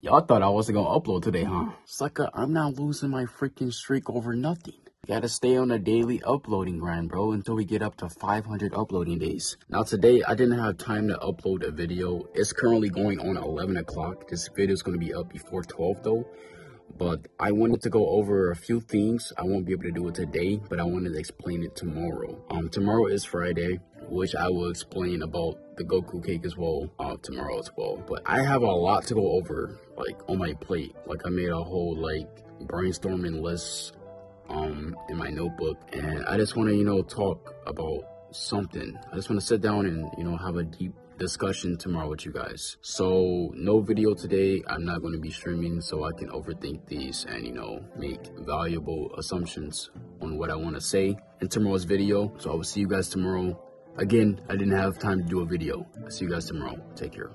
Y'all thought I wasn't gonna upload today, huh? Sucker, I'm not losing my freaking streak over nothing. Gotta stay on a daily uploading grind, bro, until we get up to 500 uploading days. Now today, I didn't have time to upload a video. It's currently going on 11 o'clock. This video is gonna be up before 12 though. But I wanted to go over a few things. I won't be able to do it today, but I wanted to explain it tomorrow. Um, tomorrow is Friday which I will explain about the Goku cake as well uh, tomorrow as well. But I have a lot to go over, like on my plate. Like I made a whole like brainstorming list um in my notebook, and I just want to you know talk about something. I just want to sit down and you know have a deep discussion tomorrow with you guys. So no video today. I'm not going to be streaming so I can overthink these and you know make valuable assumptions on what I want to say in tomorrow's video. So I will see you guys tomorrow. Again, I didn't have time to do a video. See you guys tomorrow. Take care.